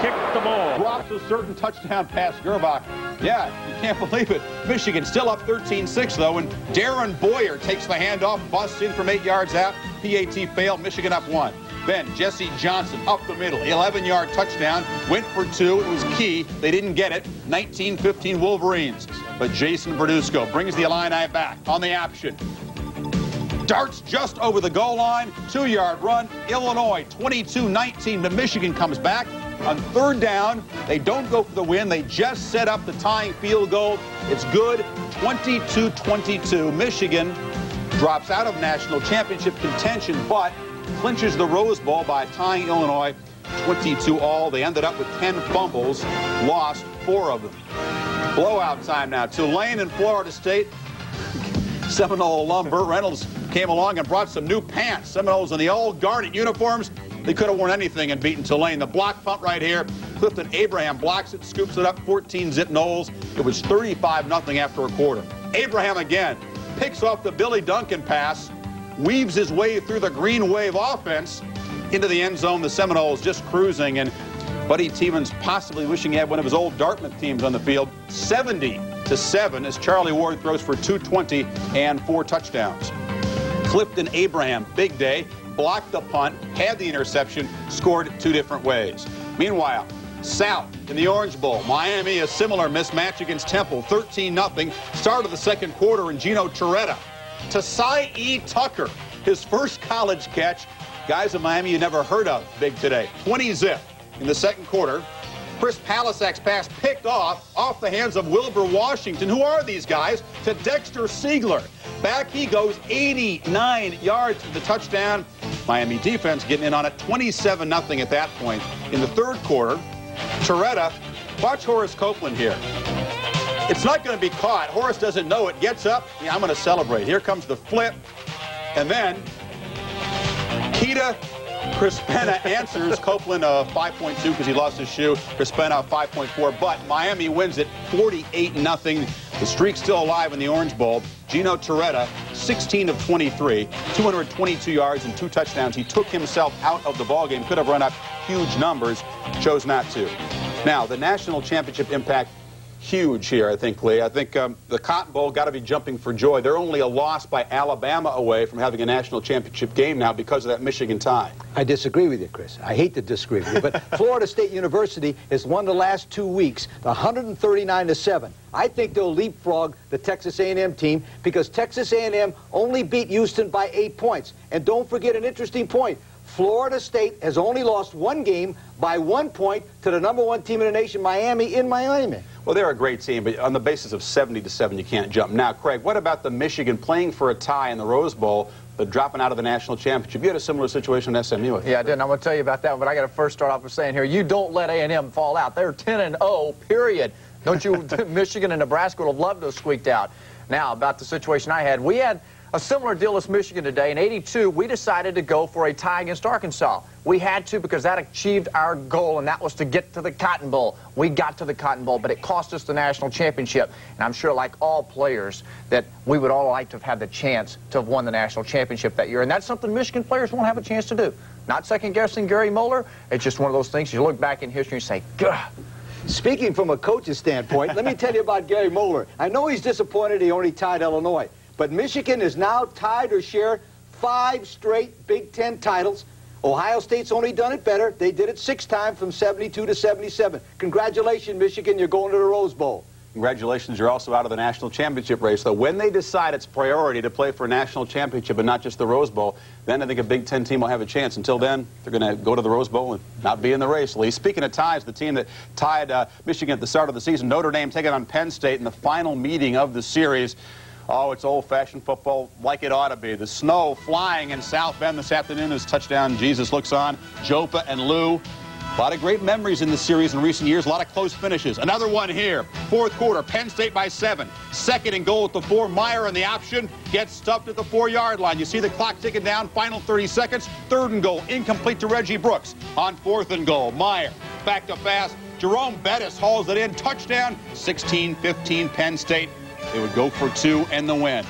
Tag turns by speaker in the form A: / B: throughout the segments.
A: kicked the ball.
B: Drops a certain touchdown pass, Grbac. Yeah, you can't believe it. Michigan still up 13-6, though, and Darren Boyer takes the handoff, busts in from eight yards out. PAT failed. Michigan up one. Then Jesse Johnson up the middle, 11-yard touchdown, went for two. It was key. They didn't get it. 19-15 Wolverines. But Jason Verduzco brings the Illini back on the option. Darts just over the goal line, two-yard run. Illinois 22-19, but Michigan comes back. On third down, they don't go for the win. They just set up the tying field goal. It's good, 22-22. Michigan drops out of national championship contention, but clinches the Rose Bowl by tying Illinois 22 all. They ended up with 10 fumbles, lost four of them. Blowout time now. Tulane and Florida State. Seminole alum Burt Reynolds came along and brought some new pants. Seminoles in the old Garnet uniforms. They could have worn anything and beaten Tulane. The block punt right here. Clifton Abraham blocks it, scoops it up, 14 zip Noles. It was 35 nothing after a quarter. Abraham again picks off the Billy Duncan pass, weaves his way through the Green Wave offense into the end zone. The Seminoles just cruising, and Buddy Teevens possibly wishing he had one of his old Dartmouth teams on the field. 70 to 7 as Charlie Ward throws for 220 and four touchdowns. Clifton Abraham, big day, blocked the punt, had the interception, scored two different ways. Meanwhile, South in the Orange Bowl. Miami, a similar mismatch against Temple, 13-0. Start of the second quarter, and Gino Torretta to Cy E. Tucker, his first college catch. Guys in Miami you never heard of big today. 20 zip in the second quarter. Chris Palasak's pass picked off off the hands of Wilbur Washington. Who are these guys? To Dexter Seigler. Back he goes 89 yards to the touchdown. Miami defense getting in on it 27-0 at that point. In the third quarter, Torretta, watch Horace Copeland here. It's not going to be caught. Horace doesn't know it. Gets up. Yeah, I'm going to celebrate. Here comes the flip. And then Kita Crispena answers Copeland uh, 5.2 because he lost his shoe. Chris Crispena 5.4, but Miami wins it 48 0 The streak's still alive in the Orange Bowl. Gino Torretta, 16 of 23, 222 yards and two touchdowns. He took himself out of the ballgame. Could have run up huge numbers, chose not to. Now, the national championship impact huge here, I think, Lee. I think um, the Cotton Bowl got to be jumping for joy. They're only a loss by Alabama away from having a national championship game now because of that Michigan tie.
C: I disagree with you, Chris. I hate to disagree with you, but Florida State University has won the last two weeks, 139 to 7. I think they'll leapfrog the Texas A&M team because Texas A&M only beat Houston by eight points. And don't forget an interesting point. Florida State has only lost one game by one point to the number one team in the nation, Miami, in Miami.
B: Well, they're a great team, but on the basis of 70 to 7, you can't jump. Now, Craig, what about the Michigan playing for a tie in the Rose Bowl, but dropping out of the national championship? You had a similar situation at SMU.
D: Yeah, I did. I'm going to tell you about that, but I got to first start off with saying here, you don't let A&M fall out. They're 10 and 0, period. Don't you? Michigan and Nebraska would have loved to have squeaked out. Now, about the situation I had, we had a similar deal as Michigan today. In 82, we decided to go for a tie against Arkansas. We had to because that achieved our goal, and that was to get to the Cotton Bowl. We got to the Cotton Bowl, but it cost us the national championship. And I'm sure, like all players, that we would all like to have had the chance to have won the national championship that year. And that's something Michigan players won't have a chance to do. Not second-guessing Gary Moeller. It's just one of those things you look back in history and say, Gah.
C: Speaking from a coach's standpoint, let me tell you about Gary Moeller. I know he's disappointed he only tied Illinois. But Michigan is now tied or share five straight Big Ten titles. Ohio State's only done it better. They did it six times from 72 to 77. Congratulations, Michigan. You're going to the Rose Bowl.
B: Congratulations, you're also out of the national championship race. Though when they decide it's priority to play for a national championship and not just the Rose Bowl, then I think a Big Ten team will have a chance. Until then, they're going to go to the Rose Bowl and not be in the race. Lee, speaking of ties, the team that tied uh, Michigan at the start of the season, Notre Dame taking on Penn State in the final meeting of the series. Oh, it's old-fashioned football like it ought to be. The snow flying in South Bend this afternoon as touchdown Jesus looks on. JoePa and Lou. A lot of great memories in the series in recent years. A lot of close finishes. Another one here. Fourth quarter, Penn State by seven. Second and goal at the four. Mirer in the option gets stuffed at the four-yard line. You see the clock ticking down. Final 30 seconds. Third and goal. Incomplete to Reggie Brooks. On fourth and goal, Mirer back to fast. Jerome Bettis hauls it in. Touchdown. 16-15 Penn State. They would go for two and the win.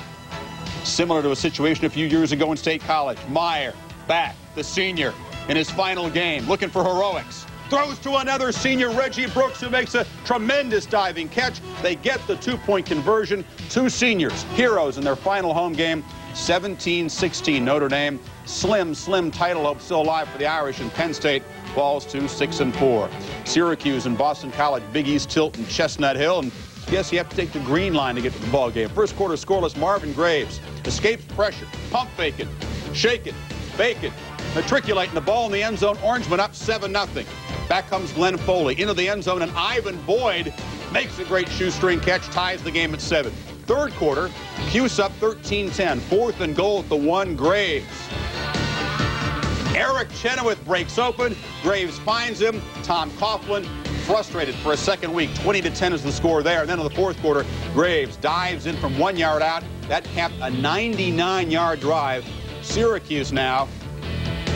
B: Similar to a situation a few years ago in State College. Mirer, back, the senior, in his final game, looking for heroics. throws to another senior, Reggie Brooks, who makes a tremendous diving catch. They get the two-point conversion. Two seniors, heroes in their final home game, 17-16 Notre Dame. Slim, slim title hope still alive for the Irish, and Penn State falls to 6 and 4. Syracuse and Boston College, Big East tilt and Chestnut Hill, and yes, you have to take the green line to get to the ball game. First quarter scoreless, Marvin Graves escapes pressure, pump faking, shaking, faking, matriculating the ball in the end zone. Orangeman up 7 0. Back comes Glenn Foley into the end zone, and Ivan Boyd makes a great shoestring catch, ties the game at 7. Third quarter, Cuse up 13-10. Fourth and goal at the one, Graves. Eric Chenoweth breaks open. Graves finds him. Tom Coughlin frustrated for a second week. 20 to 10 is the score there. And then in the fourth quarter, Graves dives in from one yard out. That capped a 99-yard drive. Syracuse now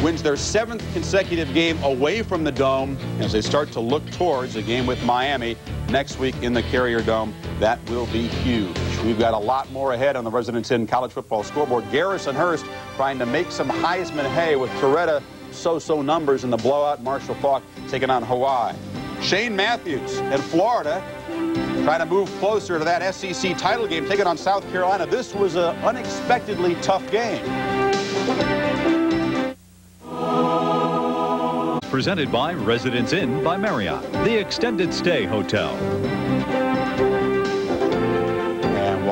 B: wins their seventh consecutive game away from the Dome as they start to look towards a game with Miami next week in the Carrier Dome. That will be huge. We've got a lot more ahead on the Residence Inn College Football Scoreboard. Garrison Hearst trying to make some Heisman hay with Torretta so-so numbers in the blowout. Marshall Faulk taking on Hawaii. Shane Matthews in Florida trying to move closer to that SEC title game, taking on South Carolina. This was an unexpectedly tough game.
A: Presented by Residence Inn by Marriott, the extended stay hotel.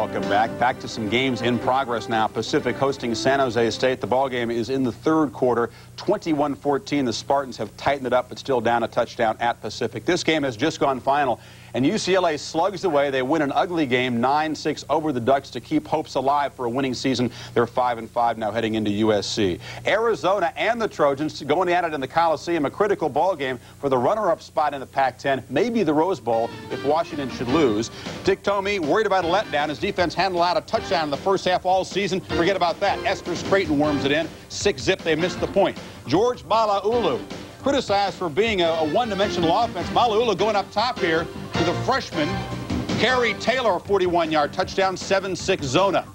B: Welcome back. Back to some games in progress now. Pacific hosting San Jose State. The ball game is in the third quarter. 21-14. The Spartans have tightened it up, but still down a touchdown at Pacific. This game has just gone final. And UCLA slugs away. They win an ugly game, 9-6 over the Ducks to keep hopes alive for a winning season. They're 5 and 5 now heading into USC. Arizona and the Trojans going at it in the Coliseum, a critical ball game for the runner-up spot in the Pac-10, maybe the Rose Bowl if Washington should lose. Dick Tomey worried about a letdown. His defense handled out a touchdown in the first half all season. Forget about that. Estrus Crayton worms it in. Six zip. They missed the point. George Malauulu criticized for being a, a one-dimensional offense. Malauulu going up top here to the freshman, Harry Taylor, 41-yard touchdown, 7-6 Zona.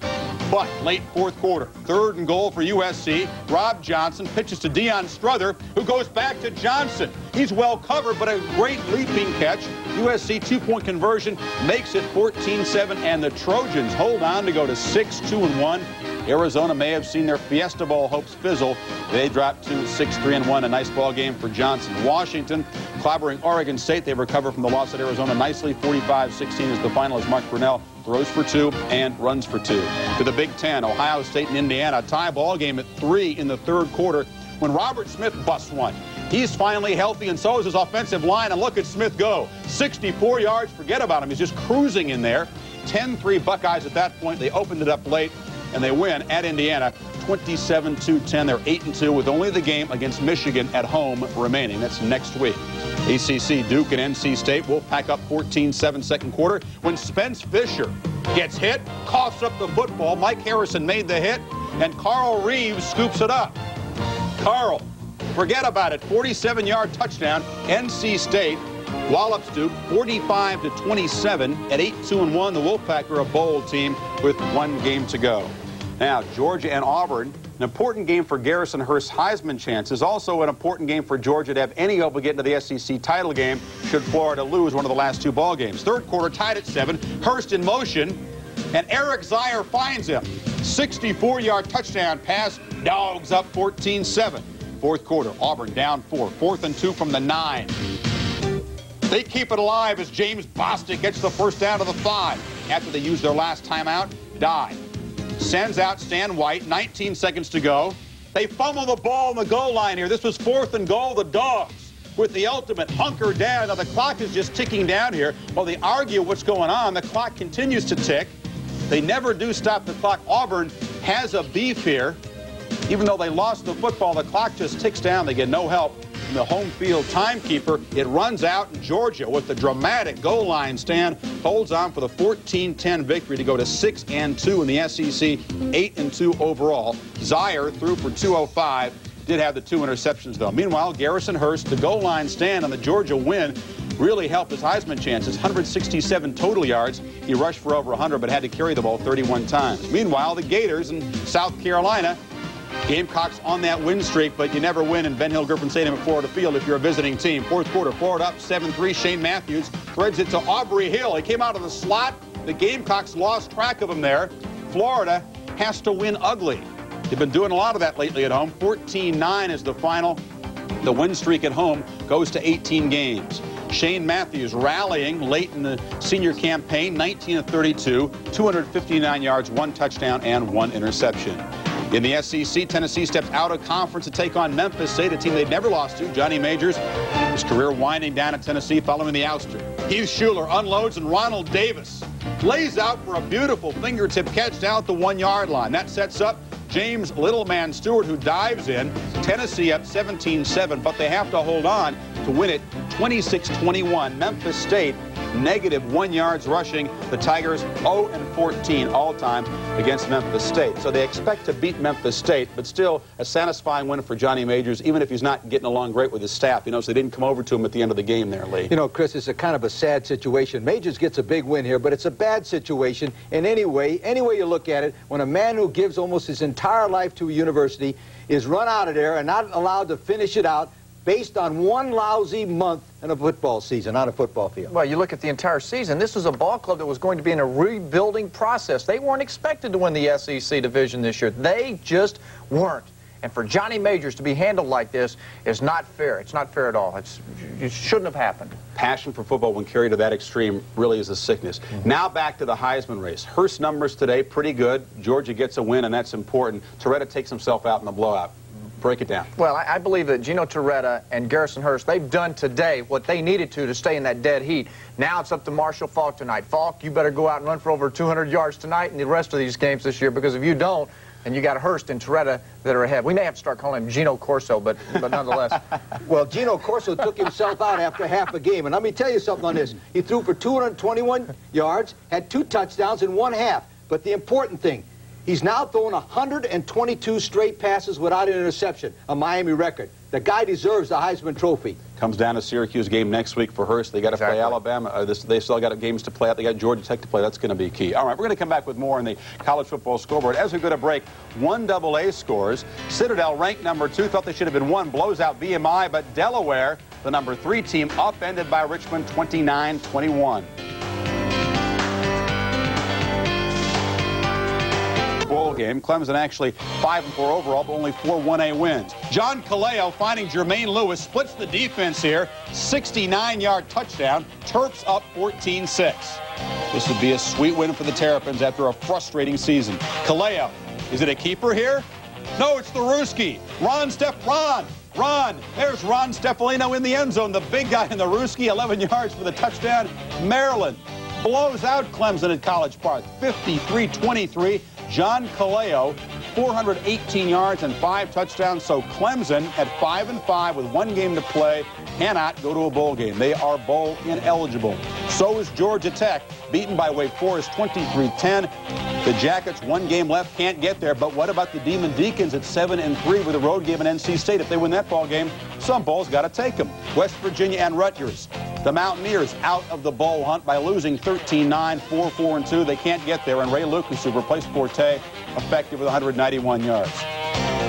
B: But late fourth quarter, third and goal for USC. Rob Johnson pitches to Deion Strother, who goes back to Johnson. He's well covered, but a great leaping catch. USC two-point conversion makes it 14-7, and the Trojans hold on to go to 6-2-1. Arizona may have seen their Fiesta Bowl hopes fizzle. They dropped to 6-3 and 1. a nice ball game for Johnson. Washington clobbering Oregon State. They recover from the loss at Arizona nicely. 45-16 is the final as Mark Brunell throws for two and runs for two. To the Big Ten, Ohio State and Indiana. Tie ball game at three in the third quarter when Robert Smith busts one. He's finally healthy, and so is his offensive line. And look at Smith go. 64 yards, forget about him. He's just cruising in there. 10-3 Buckeyes at that point. They opened it up late and they win at Indiana 27-10. They're 8-2 with only the game against Michigan at home remaining. That's next week. ACC, Duke, and NC State will pack up 14-7 second quarter when Spence Fisher gets hit, coughs up the football. Mike Harrison made the hit, and Carl Reeves scoops it up. Carl, forget about it. 47-yard touchdown. NC State wallops Duke 45 to 27 at 8-2 and 1. The Wolfpack are a bold team with one game to go. Now, Georgia and Auburn, an important game for Garrison Hearst's Heisman chances. Also an important game for Georgia to have any hope of getting to the SEC title game should Florida lose one of the last two ball games. Third quarter tied at 7. Hearst in motion, and Eric Zeier finds him. 64-yard touchdown pass. Dogs up 14-7. Fourth quarter, Auburn down four. Fourth and two from the nine. They keep it alive as James Bostic gets the first down of the five. After they use their last timeout, dive. Sends out Stan White, 19 seconds to go. They fumble the ball on the goal line here. This was fourth and goal. The Dogs with the ultimate hunker down. Now the clock is just ticking down here. While they argue what's going on, the clock continues to tick. They never do stop the clock. Auburn has a beef here. Even though they lost the football, the clock just ticks down. They get no help from the home field timekeeper. It runs out in Georgia with the dramatic goal line stand. Holds on for the 14-10 victory to go to 6 and 2 in the SEC, 8 and 2 overall. Zeier threw for 205. Did have the two interceptions though. Meanwhile, Garrison Hearst, the goal line stand on the Georgia win, really helped his Heisman chances. 167 total yards. He rushed for over 100, but had to carry the ball 31 times. Meanwhile, the Gators in South Carolina Gamecocks on that win streak, but you never win in Ben Hill Griffin Stadium at Florida Field if you're a visiting team. Fourth quarter, Florida up 7-3. Shane Matthews threads it to Aubrey Hill. He came out of the slot. The Gamecocks lost track of him there. Florida has to win ugly. They've been doing a lot of that lately at home. 14-9 is the final. The win streak at home goes to 18 games. Shane Matthews rallying late in the senior campaign, 19 of 32, 259 yards, one touchdown, and one interception. In the SEC, Tennessee steps out of conference to take on Memphis State, a team they'd never lost to. Johnny Majors, his career winding down at Tennessee following the ouster. Heath Shuler unloads, and Ronald Davis lays out for a beautiful fingertip catch down at the one-yard line. That sets up James Littleman Stewart, who dives in. Tennessee up 17-7, but they have to hold on to win it 26-21. Memphis State negative one yards rushing. The Tigers 0 and 14 all time against Memphis State. So they expect to beat Memphis State, but still a satisfying win for Johnny Majors, even if he's not getting along great with his staff. You know, so they didn't come over to him at the end of the game there, Lee.
C: You know, Chris, it's a kind of a sad situation. Majors gets a big win here, but it's a bad situation in any way, any way you look at it, when a man who gives almost his entire life to a university is run out of there and not allowed to finish it out based on one lousy month in a football season on a football field.
D: Well, you look at the entire season. This was a ball club that was going to be in a rebuilding process. They weren't expected to win the SEC division this year. They just weren't. And for Johnny Majors to be handled like this is not fair. It's not fair at all. It's, it shouldn't have happened.
B: Passion for football when carried to that extreme really is a sickness. Mm -hmm. Now back to the Heisman race. Hearst numbers today, pretty good. Georgia gets a win, and that's important. Torretta takes himself out in the blowout. Break it down.
D: Well, I, I, believe that Gino Torretta and Garrison Hearst, they've done today what they needed to to stay in that dead heat. Now it's up to Marshall Faulk tonight. Faulk, you better go out and run for over 200 yards tonight and the rest of these games this year because if you don't, and you got Hearst and Torretta that are ahead. We may have to start calling him Gino Corso, but, but nonetheless.
C: well, Gino Corso took himself out after half a game. And let me tell you something on this. He threw for 221 yards, had two touchdowns in one half. But the important thing, He's now thrown 122 straight passes without an interception, a Miami record. The guy deserves the Heisman Trophy.
B: Comes down to Syracuse game next week for Hearst. They got to exactly. play Alabama. Uh, this, they still got games to play out. They got Georgia Tech to play. That's going to be key. All right, we're going to come back with more on the college football scoreboard. As we go to break, one double A scores. Citadel, ranked number two, thought they should have been one. Blows out VMI, but Delaware, the number three team, upended by Richmond 29-21. bowl game. Clemson actually 5 and 4 overall, but only 4 1A wins. John Kaleo finding Jermaine Lewis, splits the defense here. 69 yard touchdown. Terps up 14 6. This would be a sweet win for the Terrapins after a frustrating season. Kaleo, is it a keeper here? No, it's the Ruski. Ron Steph, Ron, Ron. There's Ron Steffolino in the end zone. The big guy in the Ruski, 11 yards for the touchdown. Maryland blows out Clemson at College Park, 53-23. John Kaleo, 418 yards and five touchdowns. So Clemson at five and five with one game to play cannot go to a bowl game. They are bowl ineligible. So is Georgia Tech, beaten by Wake Forest 23-10. The Jackets, one game left, can't get there. But what about the Demon Deacons at 7 and 3 with a road game in NC State? If they win that ball game, some bowls got to take them. West Virginia and Rutgers. The Mountaineers out of the bowl hunt by losing 13-9, 4-4-2. They can't get there. And Ray Lucas, who replaced Forte, effective with 191 yards.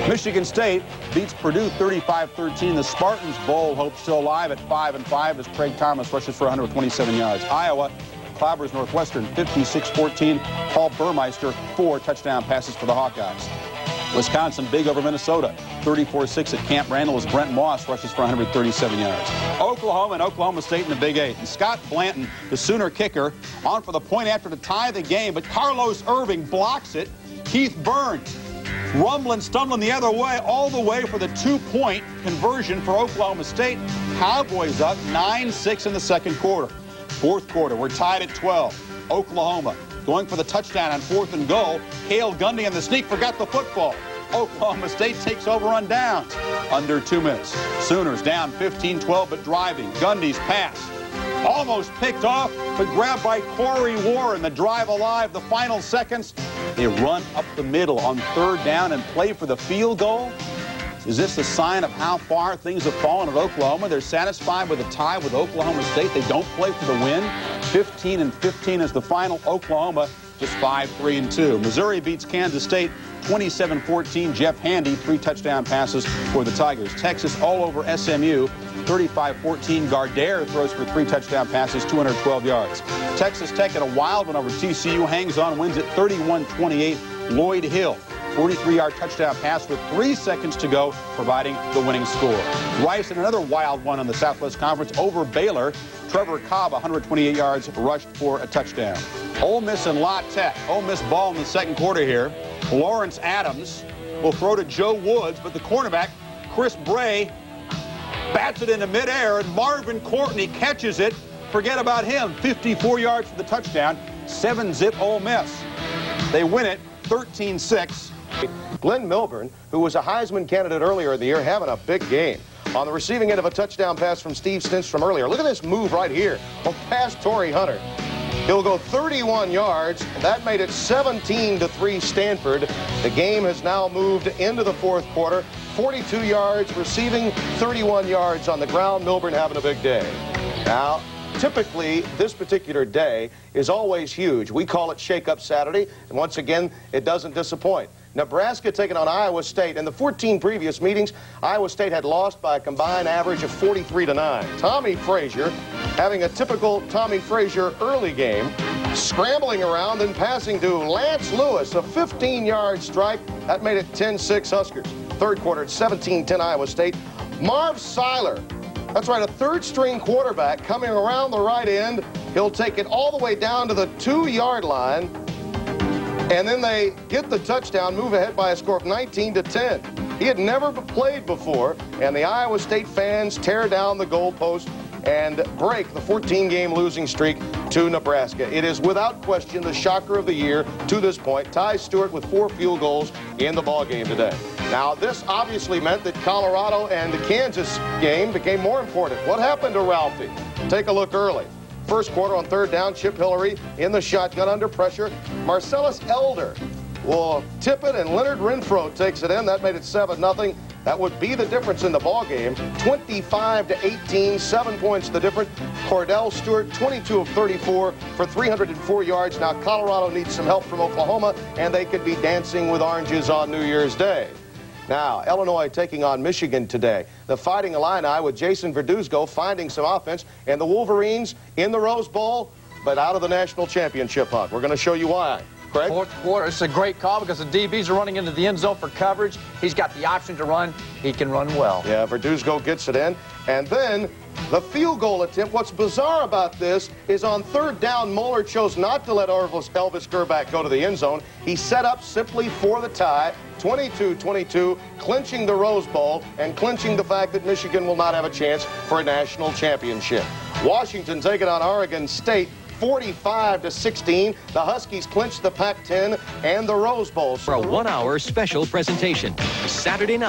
B: Michigan State beats Purdue 35-13. The Spartans Bowl hope still alive at 5 and 5 as Craig Thomas rushes for 127 yards. Iowa clobbers Northwestern 56-14. Paul Burmeister four touchdown passes for the Hawkeyes. Wisconsin big over Minnesota 34-6 at Camp Randall as Brent Moss rushes for 137 yards. Oklahoma and Oklahoma State in the Big Eight. And Scott Blanton, the Sooner kicker, on for the point after to tie the game, but Carlos Irving blocks it. Keith Burns rumbling, stumbling the other way, all the way for the two-point conversion for Oklahoma State. Cowboys up 9-6 in the second quarter. Fourth quarter, we're tied at 12. Oklahoma going for the touchdown on fourth and goal. Cale Gundy and the sneak forgot the football. Oklahoma State takes over on downs. Under two minutes. Sooners down 15-12, but driving. Gundy's pass almost picked off, but grabbed by Corey Warren. The drive alive, the final seconds. They run up the middle on third down and play for the field goal. Is this a sign of how far things have fallen at Oklahoma? They're satisfied with a tie with Oklahoma State. They don't play for the win. 15 and 15 is the final. Oklahoma just 5-3 and 2. Missouri beats Kansas State 27-14. Jeff Handy, three touchdown passes for the Tigers. Texas all over SMU, 35-14. Gardere throws for three touchdown passes, 212 yards. Texas Tech in a wild one over TCU, hangs on, wins at 31-28. Lloyd Hill 43-yard touchdown pass with three seconds to go, providing the winning score. Rice in another wild one on the Southwest Conference over Baylor. Trevor Cobb, 128 yards, rushed for a touchdown. Ole Miss and La Tech. Ole Miss ball in the second quarter here. Lawrence Adams will throw to Joe Woods, but the cornerback, Chris Bray, bats it into midair, and Marvin Courtney catches it. Forget about him. 54 yards for the touchdown. Seven zip Ole Miss. They win it 13-6.
E: Glenn Milburn, who was a Heisman candidate earlier in the year, having a big game. On the receiving end of a touchdown pass from Steve from earlier. Look at this move right here. Well, past Torii Hunter. He'll go 31 yards. That made it 17 to 3 Stanford. The game has now moved into the fourth quarter. 42 yards receiving, 31 yards on the ground. Milburn having a big day. Now, typically, this particular day is always huge. We call it Shake Up Saturday, and once again, it doesn't disappoint. Nebraska taking on Iowa State. In the 14 previous meetings, Iowa State had lost by a combined average of 43 to 9. Tommie Frazier having a typical Tommie Frazier early game, scrambling around and passing to Lance Lewis, a 15-yard strike. That made it 10-6 Huskers. Third quarter, 17-10 Iowa State. Marv Seiler, that's right, a third-string quarterback coming around the right end. He'll take it all the way down to the two-yard line and then they get the touchdown, move ahead by a score of 19 to 10. He had never played before, and the Iowa State fans tear down the goalpost and break the 14-game losing streak to Nebraska. It is without question the shocker of the year to this point. Ty Stewart with four field goals in the ball game today. Now, this obviously meant that Colorado and the Kansas game became more important. What happened to Ralphie? Take a look early. First quarter on third down, Chip Hilleary in the shotgun under pressure. Marcellus Elder will tip it, and Leonard Renfro takes it in. That made it 7 0. That would be the difference in the ball game. 25 to 18, seven points the difference. Kordell Stewart, 22 of 34 for 304 yards. Now Colorado needs some help from Oklahoma, and they could be dancing with oranges on New Year's Day. Now, Illinois taking on Michigan today. The Fighting Illini with Jason Verduzco finding some offense, and the Wolverines in the Rose Bowl, but out of the national championship hunt. We're going to show you why. Craig?
D: Fourth quarter, it's a great call because the DBs are running into the end zone for coverage. He's got the option to run. He can run well.
E: Yeah, Verduzco gets it in. And then the field goal attempt. What's bizarre about this is on third down, Moeller chose not to let Elvis, Elvis Grbac go to the end zone. He set up simply for the tie. 22-22, clinching the Rose Bowl and clinching the fact that Michigan will not have a chance for a national championship. Washington taking on Oregon State 45 to 16. The Huskies clinch the Pac-10 and the Rose Bowl.
F: For a one-hour special presentation Saturday night.